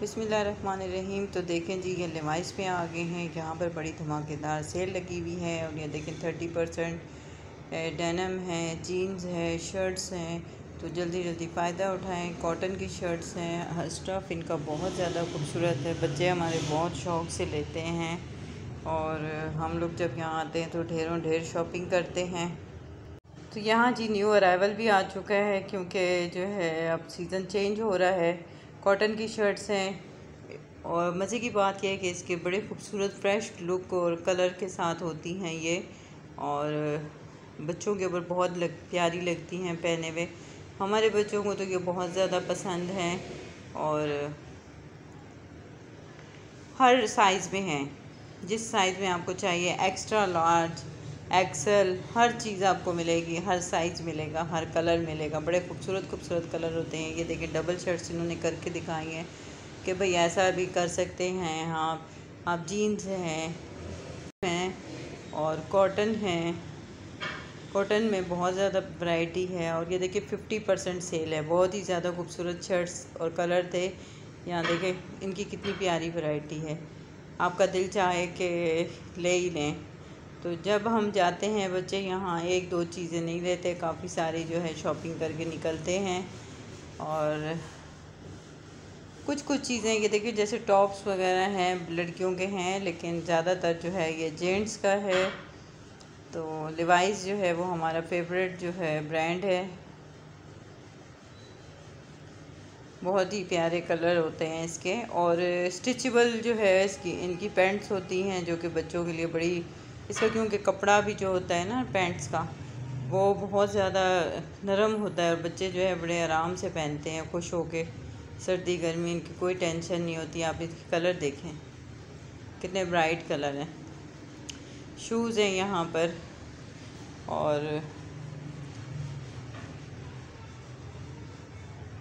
बिसमीम तो देखें जी, ये लिवाइस पे आ गए हैं। यहाँ पर बड़ी धमाकेदार सेल लगी हुई है और ये देखें थर्टी परसेंट डेनम है, जीन्स है, शर्ट्स हैं। तो जल्दी जल्दी फ़ायदा उठाएँ। कॉटन की शर्ट्स हैं। हर स्टफ़ इनका बहुत ज़्यादा खूबसूरत है। बच्चे हमारे बहुत शौक़ से लेते हैं और हम लोग जब यहाँ आते हैं तो ढेरों ढेर शॉपिंग करते हैं। तो यहाँ जी न्यू अराइवल भी आ चुका है क्योंकि जो है अब सीज़न चेंज हो रहा है। कॉटन की शर्ट्स हैं और मज़े की बात यह है कि इसके बड़े खूबसूरत फ्रेश लुक और कलर के साथ होती हैं ये और बच्चों के ऊपर बहुत लग, प्यारी लगती हैं पहने हुए। हमारे बच्चों को तो ये बहुत ज़्यादा पसंद हैं और हर साइज़ में हैं। जिस साइज़ में आपको चाहिए, एक्स्ट्रा लार्ज एक्सेल हर चीज़ आपको मिलेगी, हर साइज़ मिलेगा, हर कलर मिलेगा। बड़े खूबसूरत खूबसूरत कलर होते हैं। ये देखिए डबल शर्ट्स इन्होंने करके दिखाई हैं कि भाई ऐसा भी कर सकते हैं आप। आप जीन्स हैं हैं और कॉटन हैं। कॉटन में बहुत ज़्यादा वैरायटी है और ये देखिए फिफ्टी परसेंट सेल है। बहुत ही ज़्यादा खूबसूरत शर्ट्स और कलर थे। यहाँ देखें इनकी कितनी प्यारी वैरायटी है। आपका दिल चाहे कि ले ही लें। तो जब हम जाते हैं बच्चे, यहाँ एक दो चीज़ें नहीं लेते काफ़ी सारी जो है शॉपिंग करके निकलते हैं और कुछ कुछ चीज़ें ये देखिए, जैसे टॉप्स वगैरह हैं, लड़कियों के हैं, लेकिन ज़्यादातर जो है ये जेंट्स का है। तो लिवाइस जो है वो हमारा फेवरेट जो है ब्रांड है। बहुत ही प्यारे कलर होते हैं इसके और स्टिचेबल जो है इसकी, इनकी पैंट्स होती हैं, जो कि बच्चों के लिए बड़ी इसका क्योंकि कपड़ा भी जो होता है ना पैंट्स का, वो बहुत ज़्यादा नरम होता है और बच्चे जो है बड़े आराम से पहनते हैं, खुश होके। सर्दी, गर्मी, इनकी कोई टेंशन नहीं होती, आप इसके कलर देखें। कितने ब्राइट कलर हैं। शूज़ हैं यहाँ पर और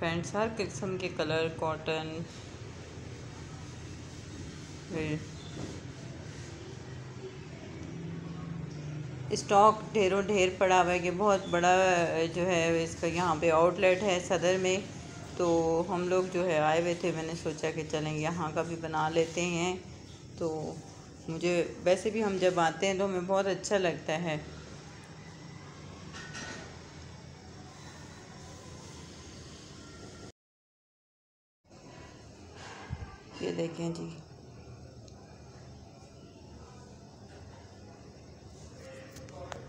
पैंट्स हर किस्म के कलर कॉटन फिर स्टॉक ढेरों ढेर पड़ा हुआ है कि बहुत बड़ा जो है इसका यहाँ पे आउटलेट है सदर में। तो हम लोग जो है आए हुए थे, मैंने सोचा कि चलें यहाँ का भी बना लेते हैं। तो मुझे, वैसे भी हम जब आते हैं तो हमें बहुत अच्छा लगता है। ये देखें जी।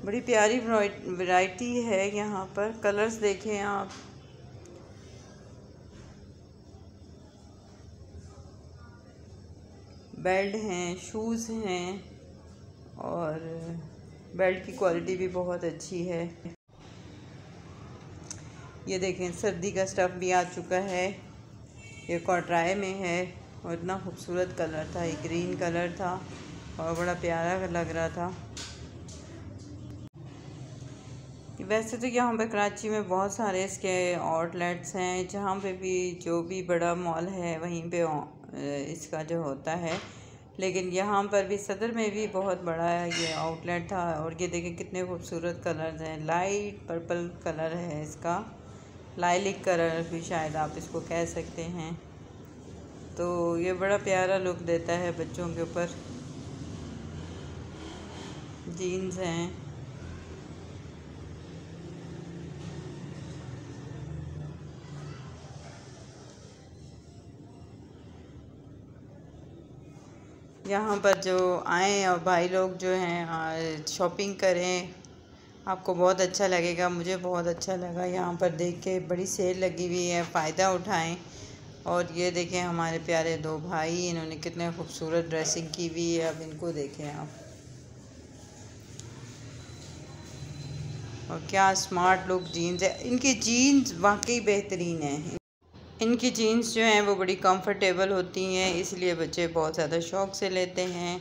बड़ी प्यारी वैरायटी है यहाँ पर। कलर्स देखें आप। बेल्ट हैं शूज़ हैं, और बेल्ट की क्वालिटी भी बहुत अच्छी है। ये देखें, सर्दी का स्टफ़ भी आ चुका है। ये कॉटराए में है, और इतना खूबसूरत कलर था, ये ग्रीन कलर था, और बड़ा प्यारा लग रहा था। वैसे तो यहाँ पे कराची में बहुत सारे इसके आउटलेट्स हैं, जहाँ पे भी जो भी बड़ा मॉल है, वहीं पे इसका जो होता है। लेकिन यहाँ पर भी सदर में भी बहुत बड़ा ये आउटलेट था और ये देखें कितने खूबसूरत कलर्स हैं। लाइट पर्पल कलर है इसका। लाइलिक कलर भी शायद आप इसको कह सकते हैं। तो ये बड़ा प्यारा लुक देता है बच्चों के ऊपर। जीन्स हैं। यहाँ पर जो आएँ और भाई लोग जो हैं शॉपिंग करें, आपको बहुत अच्छा लगेगा, मुझे बहुत अच्छा लगा यहाँ पर देख के। बड़ी सेल लगी हुई है, फ़ायदा उठाएँ। और ये देखें हमारे प्यारे दो भाई, इन्होंने कितने खूबसूरत ड्रेसिंग की हुई है, अब इनको देखें आप। और क्या स्मार्ट लुक जीन्स है। इनकी जीन्स वाकई बेहतरीन है। इनकी जीन्स जो हैं वो बड़ी कंफर्टेबल होती हैं, इसलिए बच्चे बहुत ज़्यादा शौक़ से लेते हैं।